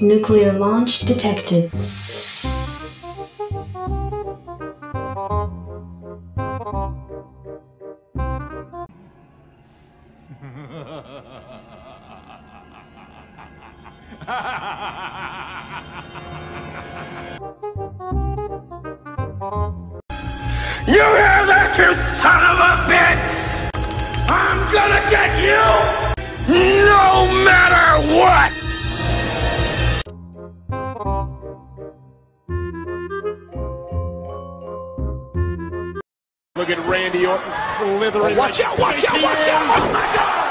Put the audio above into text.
Nuclear launch detected. You hear this, you son of a bitch? I'm gonna get you! No matter what! Look at Randy Orton slithering. Watch out, watch out, watch out! Oh my god!